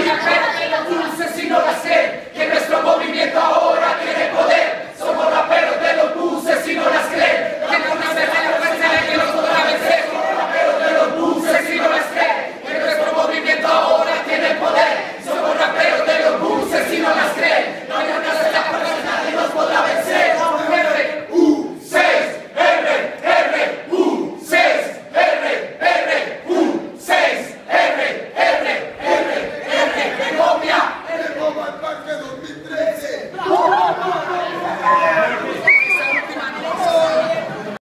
Obrigada.